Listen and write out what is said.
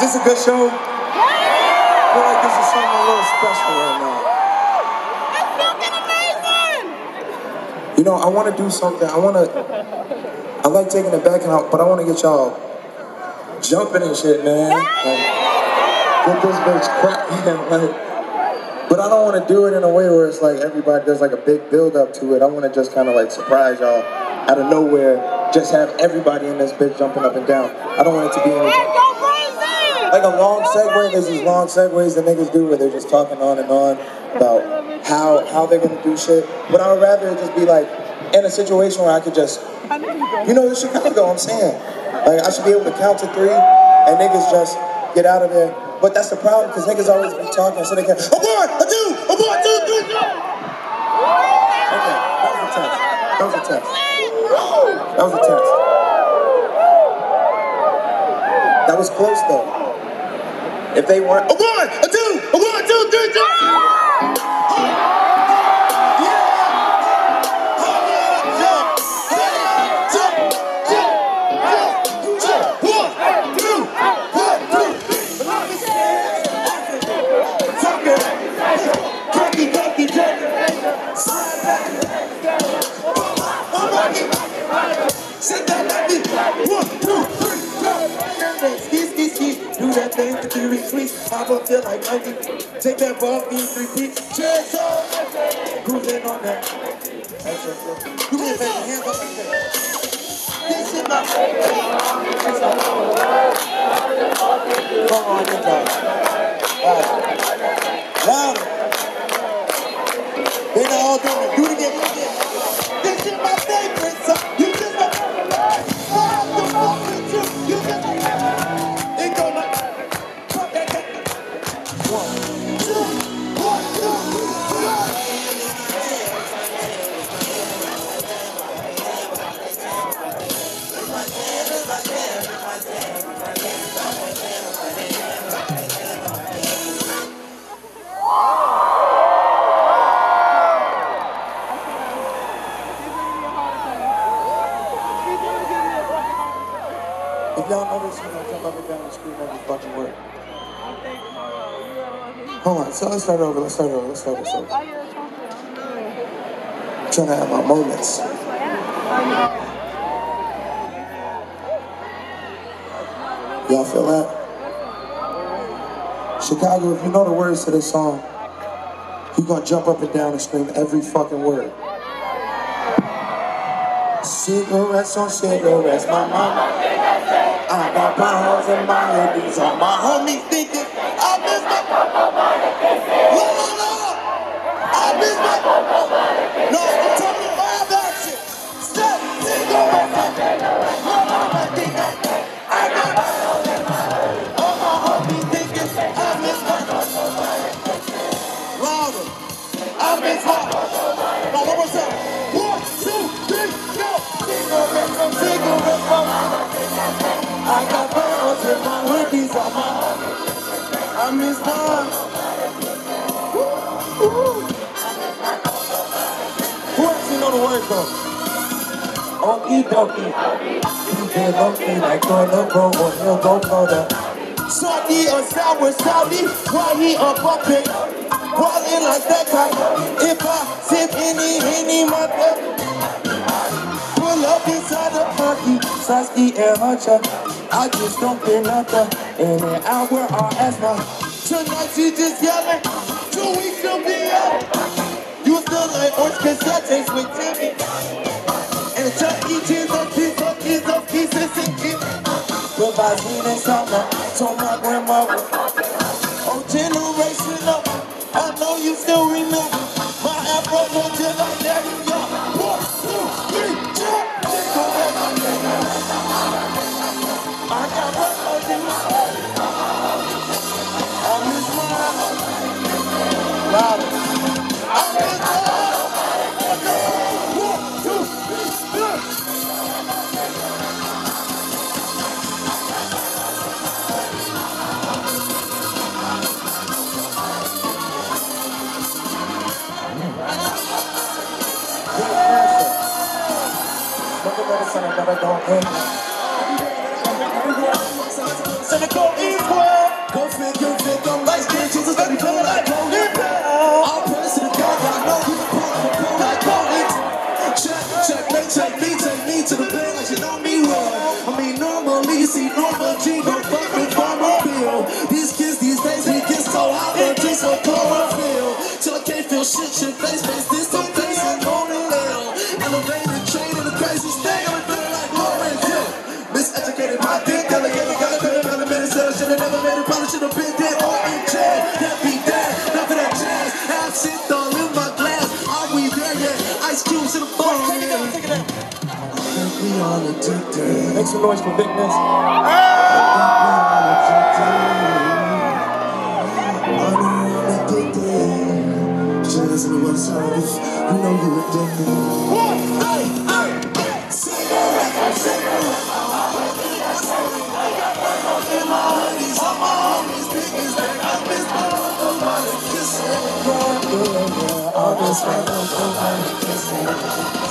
Is this a good show? I feel like this is something a little special right now. It's fucking amazing! You know, I want to do something. I want to. I like taking it back, and I, but I want to get y'all jumping and shit, man. Like, get this bitch cracking, like. But I don't want to do it in a way where it's like everybody does like a big build up to it. I want to just kind of like surprise y'all out of nowhere. Just have everybody in this bitch jumping up and down. I don't want it to be anything. Like a long segue. There's these long segues that niggas do where they're just talking on and on about how how they're gonna do shit. But I would rather just be like in a situation where I could just, you know, it's Chicago. I'm saying, like I should be able to count to three and niggas just get out of there. But that's the problem because niggas always be talking so they can. A one, a two, a one, two, three. Okay, that was a test. That was a test. That was a test. That was close though. If they weren't a one, a two, a one, two, three, go. The retweet. Pop up there like monkey. Take that ball, be three feet. Chest up. Cruising on that. Me a favor, hands up that. This is my Come Hold on, so let's start over, let's start over, let's start over. I'm trying to have my moments. Y'all feel that? Chicago, if you know the words to this song, you're gonna jump up and down and scream every fucking word. Cigarettes on cigarettes, my mama. I got pounds in my head, these my homies thinking I miss my. No, no. I miss my. I. Who actually know the words though? Okie dokie. He'll go further. Sour, he a puppet? Like that guy. If I any, any, Pull up inside the and Hunter. I just don't get nothing. In an hour, I'll ask my. Tonight she just yelling. Two weeks she'll be out. You still like orange cassettes with Timmy. And the Chuck E. Cheese up, piece up, piece up, pieces and keep. But by in summer, told my grandmother. Oh, generation up. I know you still remember. My afro go Look at that, son, I never don't end. Son, I go equal. Go figure, figure, light skin, Jesus, let me go like holy bell. I'll press it down, I know you can pull it, pull like opponent. Check, check, make, check me, take me to the bed like you know me well. I mean, normally you see normal G, no fucking normal bill. These kids these days, they get so hot, they just so chlorophyll. Till I can't feel shit, Make some noise for Big Ness. You know you were different. One, I'm with you, that's. I got one off my. All my homies, piggies, they got this bottle of the money. Kissing, yeah, yeah, yeah. All this bottle of the. Kissing.